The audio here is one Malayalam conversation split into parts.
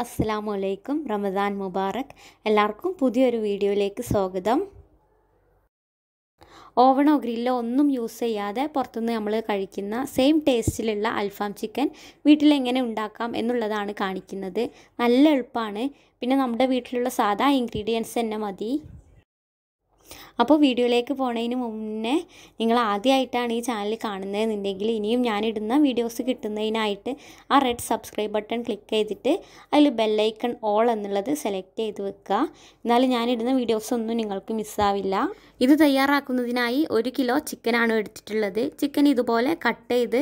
അസ്സലാമു അലൈക്കും റമദാൻ മുബാറക്. എല്ലാവർക്കും പുതിയൊരു വീഡിയോയിലേക്ക് സ്വാഗതം. ഓവണോ ഗ്രില്ലോ ഒന്നും യൂസ് ചെയ്യാതെ പുറത്തുനിന്ന് നമ്മൾ കഴിക്കുന്ന സെയിം ടേസ്റ്റിലുള്ള അൽഫാം ചിക്കൻ വീട്ടിലെങ്ങനെ ഉണ്ടാക്കാം എന്നുള്ളതാണ് കാണിക്കുന്നത്. നല്ല എളുപ്പമാണ്. പിന്നെ നമ്മുടെ വീട്ടിലുള്ള സാധാ ഇൻഗ്രീഡിയൻസ് തന്നെ മതി. അപ്പോൾ വീഡിയോയിലേക്ക് പോണതിന് മുന്നേ നിങ്ങൾ ആദ്യമായിട്ടാണ് ഈ ചാനൽ കാണുന്നതെന്നുണ്ടെങ്കിൽ ഇനിയും ഞാനിടുന്ന വീഡിയോസ് കിട്ടുന്നതിനായിട്ട് ആ റെഡ് സബ്സ്ക്രൈബ് ബട്ടൺ ക്ലിക്ക് ചെയ്തിട്ട് അതിൽ ബെല്ലൈക്കൺ ഓൾ എന്നുള്ളത് സെലക്ട് ചെയ്ത് വെക്കുക. എന്നാലും ഞാനിടുന്ന വീഡിയോസ് ഒന്നും നിങ്ങൾക്ക് മിസ്സാവില്ല ഇത് തയ്യാറാക്കുന്നതിനായി ഒരു കിലോ ചിക്കനാണ് എടുത്തിട്ടുള്ളത്. ചിക്കൻ ഇതുപോലെ കട്ട് ചെയ്ത്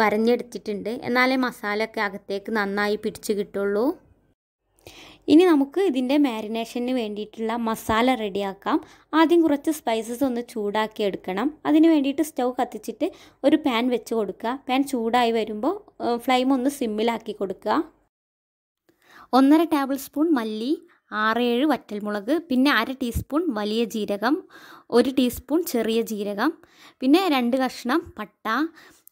വരഞ്ഞെടുത്തിട്ടുണ്ട്. എന്നാലേ മസാലയൊക്കെ അകത്തേക്ക് നന്നായി പിടിച്ച് കിട്ടുള്ളൂ. ഇനി നമുക്ക് ഇതിന്റെ മാരിനേഷന് വേണ്ടിയിട്ടുള്ള മസാല റെഡിയാക്കാം ആദ്യം കുറച്ച് സ്പൈസസ് ഒന്ന് ചൂടാക്കി എടുക്കണം. അതിന് വേണ്ടിയിട്ട് സ്റ്റൗ കത്തിച്ചിട്ട് ഒരു പാൻ വെച്ച് കൊടുക്കുക. പാൻ ചൂടായി വരുമ്പോൾ ഫ്ലെയിം ഒന്ന് സിമ്മിലാക്കി കൊടുക്കുക. ഒന്നര ടേബിൾ സ്പൂൺ മല്ലി ആറേഴ് വറ്റൽമുളക് പിന്നെ അര ടീസ്പൂൺ വലിയ ജീരകം ഒരു ടീസ്പൂൺ ചെറിയ ജീരകം പിന്നെ രണ്ട് കഷ്ണം പട്ട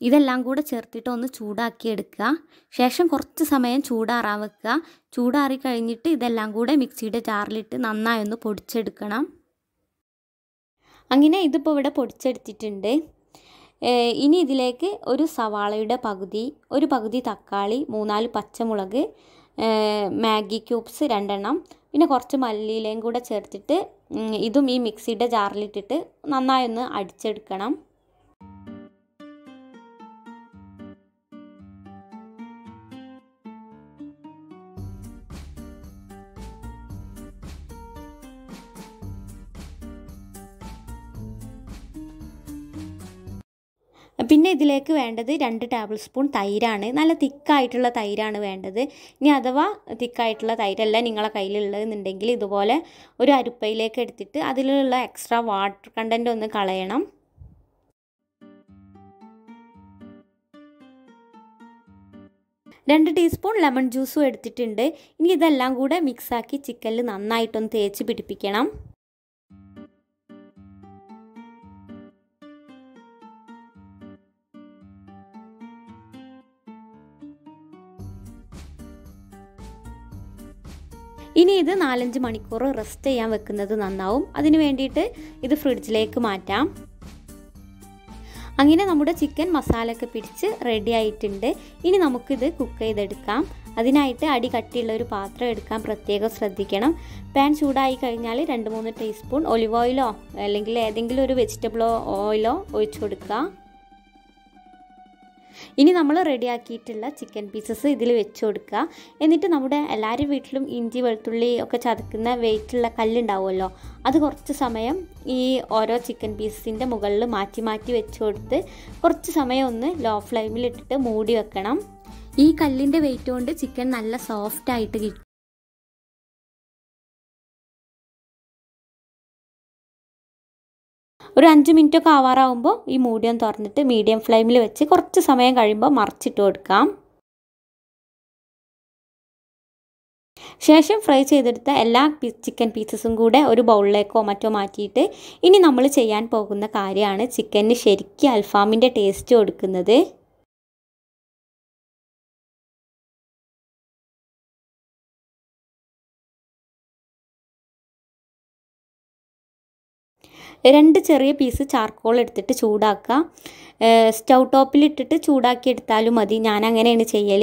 ഇതെല്ലാം കൂടെ ചേർത്തിട്ട് ഒന്ന് ചൂടാക്കി എടുക്കുക. ശേഷം കുറച്ച് സമയം ചൂടാറാൻ വെക്കുക. ചൂടാറി കഴിഞ്ഞിട്ട് ഇതെല്ലാം കൂടെ മിക്സിയുടെ ജാറിലിട്ട് നന്നായി ഒന്ന് പൊടിച്ചെടുക്കണം. അങ്ങനെ ഇതിപ്പോൾ ഇവിടെ പൊടിച്ചെടുത്തിട്ടുണ്ട്. ഇനി ഇതിലേക്ക് ഒരു സവാളയുടെ പകുതി ഒരു പകുതി തക്കാളി മൂന്നാൽ പച്ചമുളക് മാഗി ക്യൂബ്സ് രണ്ടെണ്ണം പിന്നെ കുറച്ച് മല്ലിയിലയും കൂടെ ചേർത്തിട്ട് ഇതും ഈ മിക്സിയുടെ ജാറിലിട്ടിട്ട് നന്നായി ഒന്ന് അടിച്ചെടുക്കണം. പിന്നെ ഇതിലേക്ക് വേണ്ടത് രണ്ട് ടേബിൾ സ്പൂൺ തൈരാണ്. നല്ല തിക്കായിട്ടുള്ള തൈരാണ് വേണ്ടത്. ഇനി അഥവാ തിക്കായിട്ടുള്ള തൈരല്ല നിങ്ങളെ കയ്യിലുള്ളതെന്നുണ്ടെങ്കിൽ ഇതുപോലെ ഒരു അരുപ്പയിലേക്ക് എടുത്തിട്ട് അതിലുള്ള എക്സ്ട്രാ വാട്ടർ കണ്ടന്റ് ഒന്ന് കളയണം. രണ്ട് ടീസ്പൂൺ ലെമൺ ജ്യൂസും എടുത്തിട്ടുണ്ട്. ഇനി ഇതെല്ലാം കൂടെ മിക്സാക്കി ചിക്കനിൽ നന്നായിട്ടൊന്ന് തേച്ച് പിടിപ്പിക്കണം. ഇനി ഇത് നാലഞ്ച് മണിക്കൂർ റെസ്റ്റ് ചെയ്യാൻ വെക്കുന്നത് നന്നാവും. അതിനു വേണ്ടിയിട്ട് ഇത് ഫ്രിഡ്ജിലേക്ക് മാറ്റാം. അങ്ങനെ നമ്മുടെ ചിക്കൻ മസാലയൊക്കെ പിടിച്ച് റെഡി ആയിട്ടുണ്ട്. ഇനി നമുക്കിത് കുക്ക് ചെയ്തെടുക്കാം. അതിനായിട്ട് അടി കട്ടിയുള്ള ഒരു പാത്രം എടുക്കാൻ പ്രത്യേകം ശ്രദ്ധിക്കണം. പാൻ ചൂടായി കഴിഞ്ഞാൽ രണ്ട് മൂന്ന് ടീസ്പൂൺ ഒലിവ് ഓയിലോ അല്ലെങ്കിൽ ഏതെങ്കിലും ഒരു വെജിറ്റബിൾ ഓയിലോ ഒഴിച്ചു കൊടുക്കുക. ഇനി നമ്മൾ റെഡിയാക്കിയിട്ടുള്ള ചിക്കൻ പീസസ് ഇതിൽ വെച്ച് കൊടുക്കുക. എന്നിട്ട് നമ്മുടെ എല്ലാവരും വീട്ടിലും ഇഞ്ചി വെളുത്തുള്ളി ഒക്കെ ചതക്കുന്ന വെയിറ്റുള്ള കല്ലുണ്ടാവുമല്ലോ. അത് കുറച്ച് സമയം ഈ ഓരോ ചിക്കൻ പീസസിന്റെ മുകളിൽ മാറ്റി മാറ്റി വെച്ച് കൊടുത്ത് കുറച്ച് സമയം ഒന്ന് ലോ ഫ്ലെയിമിൽ ഇട്ടിട്ട് മൂടി വെക്കണം. ഈ കല്ലിന്റെ വെയിറ്റ് കൊണ്ട് ചിക്കൻ നല്ല സോഫ്റ്റ് ആയിട്ട് കിട്ടും. ഒരു അഞ്ച് മിനിറ്റ് ഒക്കെ ആവാറാവുമ്പോൾ ഈ മൂടിയം തുറന്നിട്ട് മീഡിയം ഫ്ലെയിമിൽ വെച്ച് കുറച്ച് സമയം കഴിയുമ്പോൾ മറിച്ചിട്ട് കൊടുക്കാം. ശേഷം ഫ്രൈ ചെയ്തെടുത്ത എല്ലാ ചിക്കൻ പീസസും കൂടെ ഒരു ബൗളിലേക്കോ മറ്റോ മാറ്റിയിട്ട് ഇനി നമ്മൾ ചെയ്യാൻ പോകുന്ന കാര്യമാണ് ചിക്കന് ശരിക്കും അൽഫാമിന്റെ ടേസ്റ്റ് കൊടുക്കുന്നത്. രണ്ട് ചെറിയ പീസ് ചാർക്കോൾ എടുത്തിട്ട് ചൂടാക്കുക സ്റ്റൗ ടോപ്പിലിട്ടിട്ട് ചൂടാക്കി എടുത്താലും മതി. ഞാൻ അങ്ങനെയാണ് ചെയ്യൽ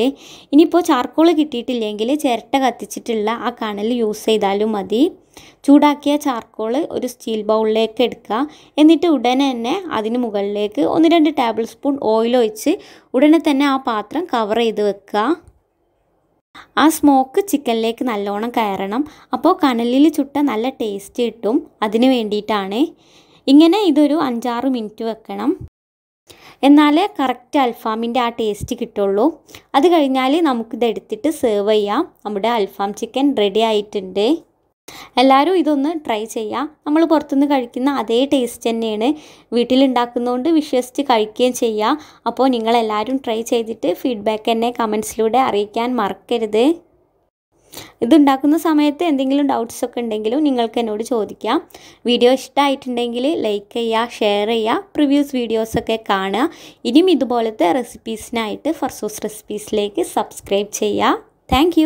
ഇനിയിപ്പോൾ ചാർക്കോൾ കിട്ടിയിട്ടില്ലെങ്കിൽ ചിരട്ട കത്തിച്ചിട്ടുള്ള ആ കണൽ യൂസ് ചെയ്താലും മതി. ചൂടാക്കിയ ചാർക്കോൾ ഒരു സ്റ്റീൽ ബൗളിലേക്ക് എടുക്കുക. എന്നിട്ട് ഉടനെ തന്നെ അതിന് മുകളിലേക്ക് ഒന്ന് രണ്ട് ടേബിൾ സ്പൂൺ ഓയിൽ ഒഴിച്ച് ഉടനെ തന്നെ ആ പാത്രം കവർ ചെയ്ത് വെക്കുക. ആ സ്മോക്ക് ചിക്കനിലേക്ക് നല്ലോണം കയറണം. അപ്പോൾ കനലിൽ ചുട്ട നല്ല ടേസ്റ്റ് കിട്ടും. അതിന് വേണ്ടിയിട്ടാണ്. ഇങ്ങനെ ഇതൊരു അഞ്ചാറ് മിനിറ്റ് വെക്കണം. എന്നാലേ കറക്റ്റ് അൽഫാമിന്റെ ആ ടേസ്റ്റ് കിട്ടുള്ളൂ. അത് കഴിഞ്ഞാൽ നമുക്കിതെടുത്തിട്ട് സെർവ് ചെയ്യാം. നമ്മുടെ അൽഫാം ചിക്കൻ റെഡി ആയിട്ടുണ്ട്. എല്ലാവരും ഇതൊന്ന് ട്രൈ ചെയ്യുക നമ്മൾ പുറത്തുനിന്ന് കഴിക്കുന്ന അതേ ടേസ്റ്റ് തന്നെയാണ്. വീട്ടിലുണ്ടാക്കുന്നതുകൊണ്ട് വിശ്വസിച്ച് കഴിക്കുകയും ചെയ്യുക അപ്പോൾ നിങ്ങളെല്ലാവരും ട്രൈ ചെയ്തിട്ട് ഫീഡ്ബാക്ക് എന്നെ കമൻസിലൂടെ അറിയിക്കാൻ മറക്കരുത്. ഇതുണ്ടാക്കുന്ന സമയത്ത് എന്തെങ്കിലും ഡൗട്ട്സ് ഒക്കെ ഉണ്ടെങ്കിലും നിങ്ങൾക്ക് എന്നോട് ചോദിക്കാം. വീഡിയോ ഇഷ്ടമായിട്ടുണ്ടെങ്കിൽ ലൈക്ക് ചെയ്യുക ഷെയർ ചെയ്യുക പ്രിവ്യൂസ് വീഡിയോസൊക്കെ കാണുക. ഇനിയും ഇതുപോലത്തെ റെസിപ്പീസിനായിട്ട് ഫർസൂസ് റെസിപ്പീസിലേക്ക് സബ്സ്ക്രൈബ് ചെയ്യുക. താങ്ക്